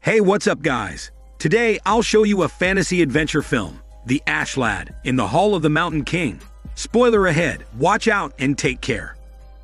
Hey, what's up, guys? Today, I'll show you a fantasy adventure film, The Ash Lad, in the Hall of the Mountain King. Spoiler ahead, watch out and take care.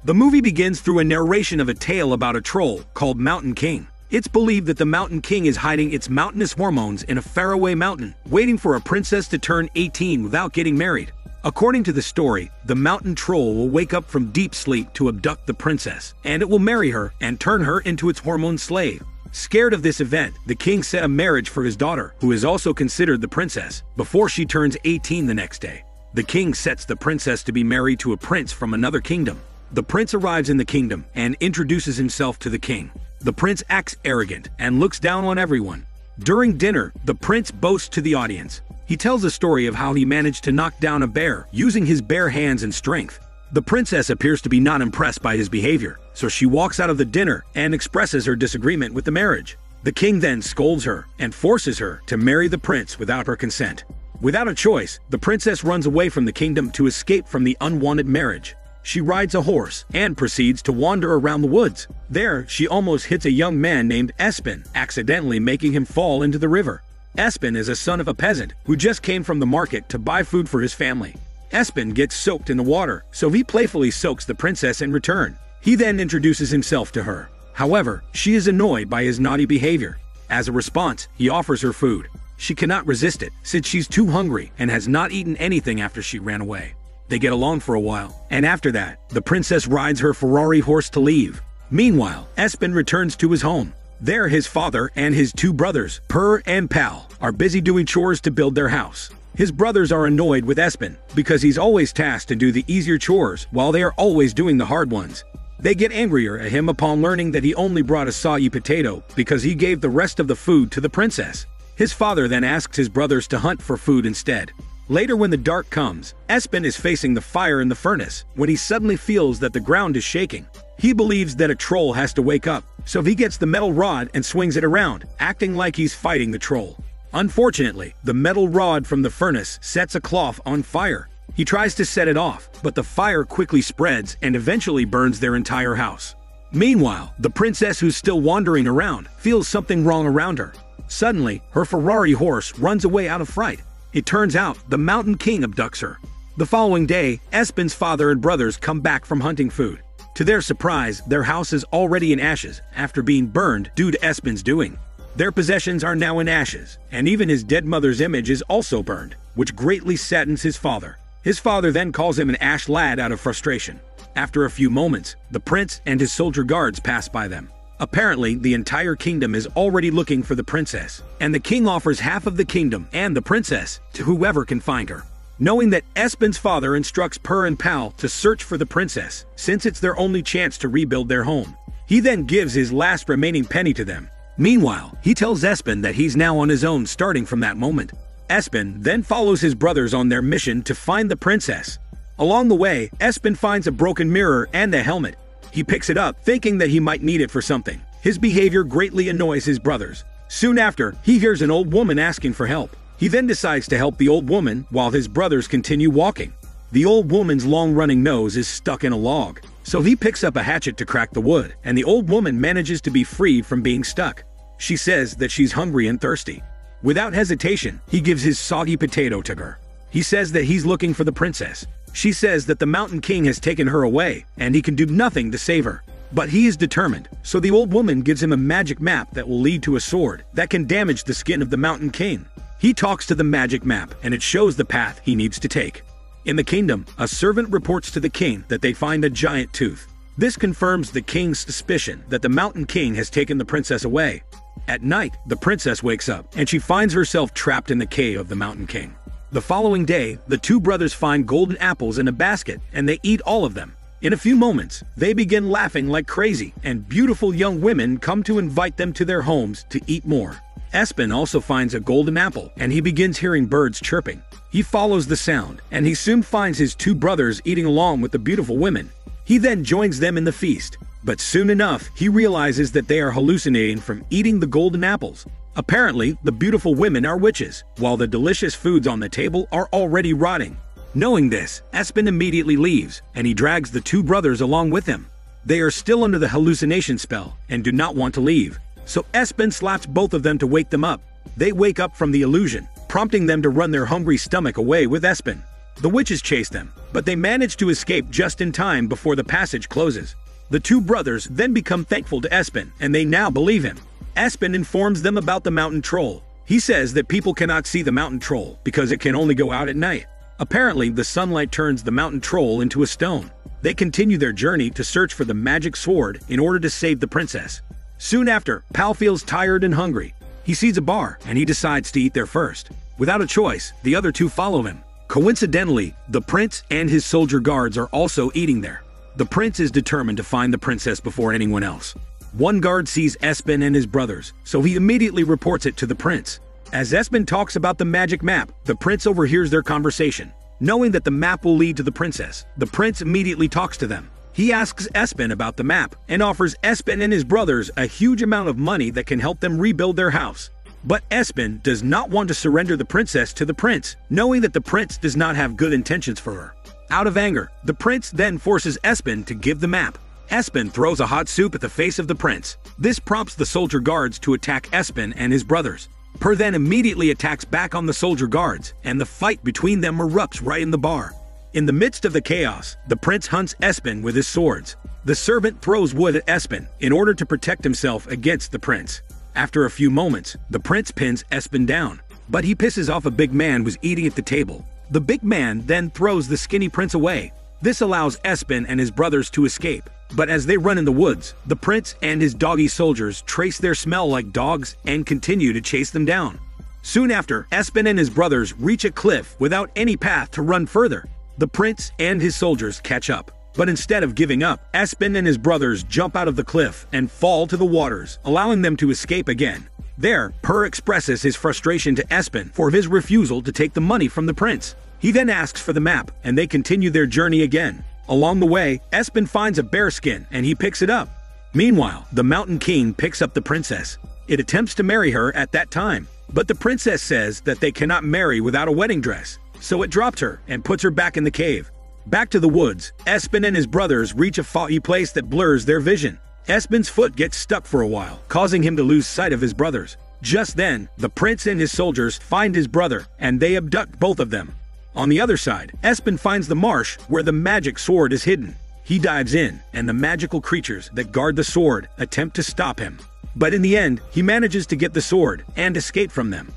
The movie begins through a narration of a tale about a troll called Mountain King. It's believed that the Mountain King is hiding its mountainous hormones in a faraway mountain, waiting for a princess to turn 18 without getting married. According to the story, the mountain troll will wake up from deep sleep to abduct the princess, and it will marry her and turn her into its hormone slave. Scared of this event, the king set a marriage for his daughter, who is also considered the princess, before she turns 18 the next day. The king sets the princess to be married to a prince from another kingdom. The prince arrives in the kingdom and introduces himself to the king. The prince acts arrogant and looks down on everyone. During dinner, the prince boasts to the audience. He tells a story of how he managed to knock down a bear using his bare hands and strength. The princess appears to be not impressed by his behavior, so she walks out of the dinner and expresses her disagreement with the marriage. The king then scolds her and forces her to marry the prince without her consent. Without a choice, the princess runs away from the kingdom to escape from the unwanted marriage. She rides a horse and proceeds to wander around the woods. There, she almost hits a young man named Espen, accidentally making him fall into the river. Espen is a son of a peasant who just came from the market to buy food for his family. Espen gets soaked in the water, so he playfully soaks the princess in return. He then introduces himself to her. However, she is annoyed by his naughty behavior. As a response, he offers her food. She cannot resist it, since she's too hungry and has not eaten anything after she ran away. They get along for a while, and after that, the princess rides her Ferrari horse to leave. Meanwhile, Espen returns to his home. There, his father and his two brothers, Per and Pal, are busy doing chores to build their house. His brothers are annoyed with Espen because he's always tasked to do the easier chores while they are always doing the hard ones. They get angrier at him upon learning that he only brought a soggy potato because he gave the rest of the food to the princess. His father then asks his brothers to hunt for food instead. Later, when the dark comes, Espen is facing the fire in the furnace when he suddenly feels that the ground is shaking. He believes that a troll has to wake up, so he gets the metal rod and swings it around, acting like he's fighting the troll. Unfortunately, the metal rod from the furnace sets a cloth on fire. He tries to set it off, but the fire quickly spreads and eventually burns their entire house. Meanwhile, the princess who's still wandering around feels something wrong around her. Suddenly, her Ferrari horse runs away out of fright. It turns out the Mountain King abducts her. The following day, Espen's father and brothers come back from hunting food. To their surprise, their house is already in ashes after being burned due to Espen's doing. Their possessions are now in ashes, and even his dead mother's image is also burned, which greatly saddens his father. His father then calls him an ash lad out of frustration. After a few moments, the prince and his soldier guards pass by them. Apparently, the entire kingdom is already looking for the princess, and the king offers half of the kingdom and the princess to whoever can find her. Knowing that Espen's father instructs Per and Pal to search for the princess, since it's their only chance to rebuild their home. He then gives his last remaining penny to them. Meanwhile, he tells Espen that he's now on his own starting from that moment. Espen then follows his brothers on their mission to find the princess. Along the way, Espen finds a broken mirror and a helmet, he picks it up, thinking that he might need it for something. His behavior greatly annoys his brothers. Soon after, he hears an old woman asking for help. He then decides to help the old woman while his brothers continue walking. The old woman's long running nose is stuck in a log, so he picks up a hatchet to crack the wood, and the old woman manages to be freed from being stuck. She says that she's hungry and thirsty. Without hesitation, he gives his soggy potato to her. He says that he's looking for the princess, she says that the Mountain King has taken her away, and he can do nothing to save her. But he is determined, so the old woman gives him a magic map that will lead to a sword that can damage the skin of the Mountain King. He talks to the magic map, and it shows the path he needs to take. In the kingdom, a servant reports to the king that they find a giant tooth. This confirms the king's suspicion that the Mountain King has taken the princess away. At night, the princess wakes up, and she finds herself trapped in the cave of the Mountain King. The following day, the two brothers find golden apples in a basket and they eat all of them. In a few moments, they begin laughing like crazy, and beautiful young women come to invite them to their homes to eat more. Espen also finds a golden apple and he begins hearing birds chirping. He follows the sound and he soon finds his two brothers eating along with the beautiful women. He then joins them in the feast, but soon enough he realizes that they are hallucinating from eating the golden apples. Apparently, the beautiful women are witches, while the delicious foods on the table are already rotting. Knowing this, Espen immediately leaves, and he drags the two brothers along with him. They are still under the hallucination spell and do not want to leave, so Espen slaps both of them to wake them up. They wake up from the illusion, prompting them to run their hungry stomach away with Espen. The witches chase them, but they manage to escape just in time before the passage closes. The two brothers then become thankful to Espen, and they now believe him. Espen informs them about the mountain troll. He says that people cannot see the mountain troll because it can only go out at night. Apparently, the sunlight turns the mountain troll into a stone. They continue their journey to search for the magic sword in order to save the princess. Soon after, Pal feels tired and hungry. He sees a bar and he decides to eat there first. Without a choice, the other two follow him. Coincidentally, the prince and his soldier guards are also eating there. The prince is determined to find the princess before anyone else. One guard sees Espen and his brothers, so he immediately reports it to the prince. As Espen talks about the magic map, the prince overhears their conversation. Knowing that the map will lead to the princess, the prince immediately talks to them. He asks Espen about the map and offers Espen and his brothers a huge amount of money that can help them rebuild their house. But Espen does not want to surrender the princess to the prince, knowing that the prince does not have good intentions for her. Out of anger, the prince then forces Espen to give the map. Espen throws a hot soup at the face of the prince. This prompts the soldier guards to attack Espen and his brothers. Per then immediately attacks back on the soldier guards, and the fight between them erupts right in the bar. In the midst of the chaos, the prince hunts Espen with his swords. The servant throws wood at Espen in order to protect himself against the prince. After a few moments, the prince pins Espen down, but he pisses off a big man who's eating at the table. The big man then throws the skinny prince away. This allows Espen and his brothers to escape. But as they run in the woods, the prince and his doggy soldiers trace their smell like dogs and continue to chase them down. Soon after, Espen and his brothers reach a cliff without any path to run further. The prince and his soldiers catch up. But instead of giving up, Espen and his brothers jump out of the cliff and fall to the waters, allowing them to escape again. There, Per expresses his frustration to Espen for his refusal to take the money from the prince. He then asks for the map, and they continue their journey again. Along the way, Espen finds a bear skin and he picks it up. Meanwhile, the Mountain King picks up the princess. It attempts to marry her at that time, but the princess says that they cannot marry without a wedding dress, so it drops her and puts her back in the cave. Back to the woods, Espen and his brothers reach a foggy place that blurs their vision. Espen's foot gets stuck for a while, causing him to lose sight of his brothers. Just then, the prince and his soldiers find his brother, and they abduct both of them. On the other side, Espen finds the marsh where the magic sword is hidden. He dives in, and the magical creatures that guard the sword attempt to stop him. But in the end, he manages to get the sword and escape from them.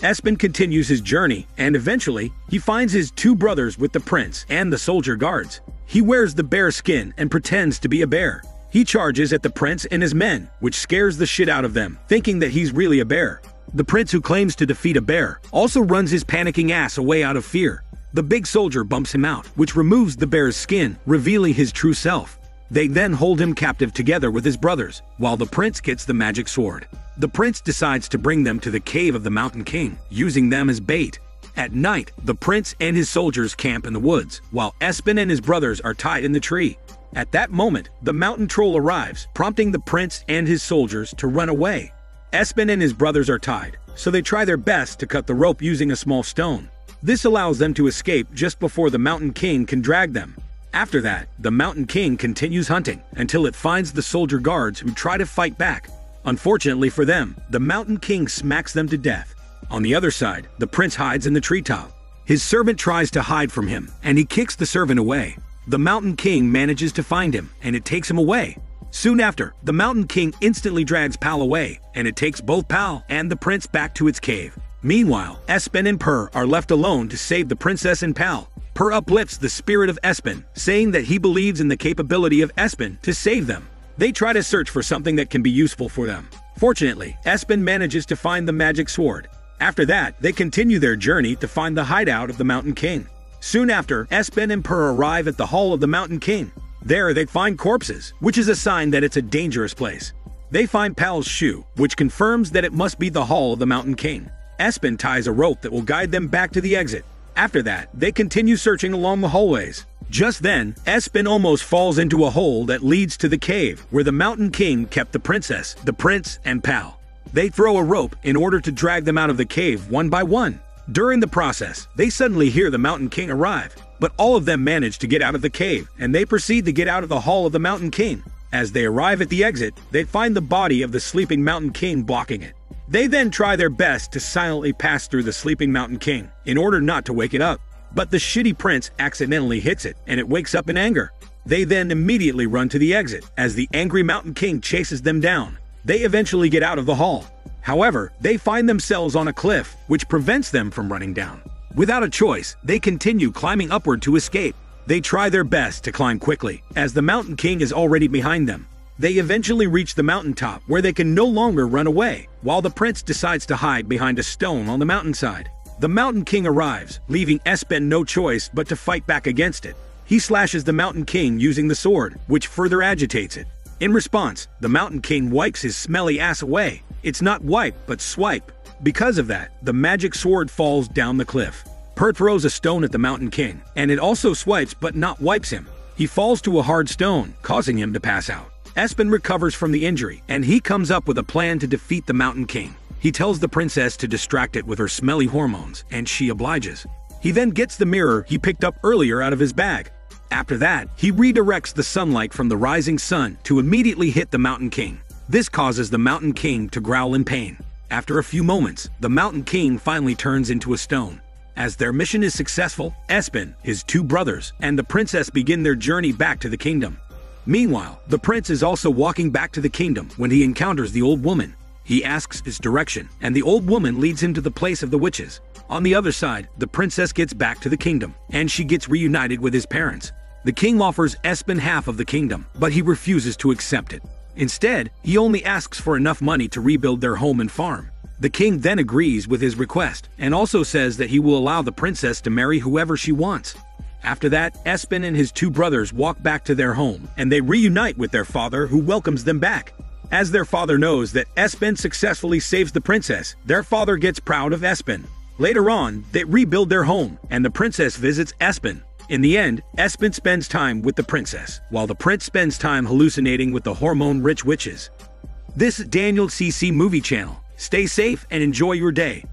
Espen continues his journey, and eventually, he finds his two brothers with the prince and the soldier guards. He wears the bear skin and pretends to be a bear. He charges at the prince and his men, which scares the shit out of them, thinking that he's really a bear. The prince who claims to defeat a bear also runs his panicking ass away out of fear. The big soldier bumps him out, which removes the bear's skin, revealing his true self. They then hold him captive together with his brothers, while the prince gets the magic sword. The prince decides to bring them to the cave of the Mountain King, using them as bait. At night, the prince and his soldiers camp in the woods, while Espen and his brothers are tied in the tree. At that moment, the mountain troll arrives, prompting the prince and his soldiers to run away. Espen and his brothers are tied, so they try their best to cut the rope using a small stone. This allows them to escape just before the Mountain King can drag them. After that, the Mountain King continues hunting until it finds the soldier guards who try to fight back. Unfortunately for them, the Mountain King smacks them to death. On the other side, the prince hides in the treetop. His servant tries to hide from him, and he kicks the servant away. The Mountain King manages to find him, and it takes him away. Soon after, the Mountain King instantly drags Pal away, and it takes both Pal and the prince back to its cave. Meanwhile, Espen and Per are left alone to save the princess and Pal. Per uplifts the spirit of Espen, saying that he believes in the capability of Espen to save them. They try to search for something that can be useful for them. Fortunately, Espen manages to find the magic sword. After that, they continue their journey to find the hideout of the Mountain King. Soon after, Espen and Per arrive at the Hall of the Mountain King. There, they find corpses, which is a sign that it's a dangerous place. They find Pal's shoe, which confirms that it must be the Hall of the Mountain King. Espen ties a rope that will guide them back to the exit. After that, they continue searching along the hallways. Just then, Espen almost falls into a hole that leads to the cave where the Mountain King kept the princess, the prince, and Pal. They throw a rope in order to drag them out of the cave one by one. During the process, they suddenly hear the Mountain King arrive, but all of them manage to get out of the cave, and they proceed to get out of the Hall of the Mountain King. As they arrive at the exit, they find the body of the sleeping Mountain King blocking it. They then try their best to silently pass through the sleeping Mountain King in order not to wake it up. But the shitty prince accidentally hits it, and it wakes up in anger. They then immediately run to the exit as the angry Mountain King chases them down. They eventually get out of the hall. However, they find themselves on a cliff, which prevents them from running down. Without a choice, they continue climbing upward to escape. They try their best to climb quickly, as the Mountain King is already behind them. They eventually reach the mountaintop where they can no longer run away, while the prince decides to hide behind a stone on the mountainside. The Mountain King arrives, leaving Espen no choice but to fight back against it. He slashes the Mountain King using the sword, which further agitates it. In response, the Mountain King wipes his smelly ass away. It's not wipe, but swipe. Because of that, the magic sword falls down the cliff. Per throws a stone at the Mountain King, and it also swipes but not wipes him. He falls to a hard stone, causing him to pass out. Espen recovers from the injury, and he comes up with a plan to defeat the Mountain King. He tells the princess to distract it with her smelly hormones, and she obliges. He then gets the mirror he picked up earlier out of his bag. After that, he redirects the sunlight from the rising sun to immediately hit the Mountain King. This causes the Mountain King to growl in pain. After a few moments, the Mountain King finally turns into a stone. As their mission is successful, Espen, his two brothers, and the princess begin their journey back to the kingdom. Meanwhile, the prince is also walking back to the kingdom when he encounters the old woman. He asks his direction, and the old woman leads him to the place of the witches. On the other side, the princess gets back to the kingdom, and she gets reunited with his parents. The king offers Espen half of the kingdom, but he refuses to accept it. Instead, he only asks for enough money to rebuild their home and farm. The king then agrees with his request, and also says that he will allow the princess to marry whoever she wants. After that, Espen and his two brothers walk back to their home, and they reunite with their father, who welcomes them back. As their father knows that Espen successfully saves the princess, their father gets proud of Espen. Later on, they rebuild their home, and the princess visits Espen. In the end, Espen spends time with the princess, while the prince spends time hallucinating with the hormone-rich witches. This is Daniel CC Movie Channel. Stay safe and enjoy your day.